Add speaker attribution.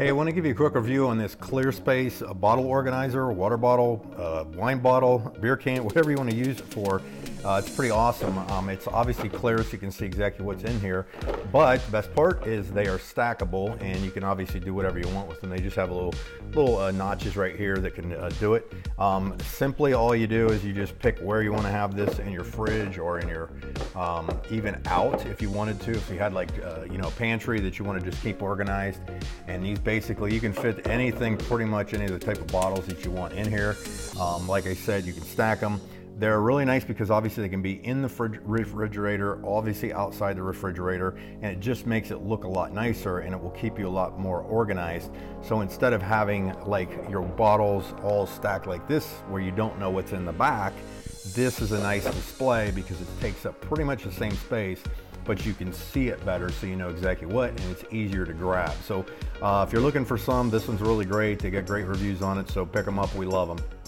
Speaker 1: Hey, I want to give you a quick review on this ClearSpace uh, bottle organizer, water bottle, uh, wine bottle, beer can, whatever you want to use it for. Uh, it's pretty awesome. Um, it's obviously clear so you can see exactly what's in here, but the best part is they are stackable and you can obviously do whatever you want with them. They just have a little little uh, notches right here that can uh, do it. Um, simply all you do is you just pick where you want to have this in your fridge or in your um, even out if you wanted to. If you had like uh, you know a pantry that you want to just keep organized, and these basically you can fit anything, pretty much any of the type of bottles that you want in here. Um, like I said, you can stack them. They're really nice because obviously they can be in the refrigerator, obviously outside the refrigerator, and it just makes it look a lot nicer and it will keep you a lot more organized. So instead of having like your bottles all stacked like this where you don't know what's in the back, this is a nice display because it takes up pretty much the same space but you can see it better so you know exactly what and it's easier to grab. So uh, if you're looking for some, this one's really great. They get great reviews on it, so pick them up. We love them.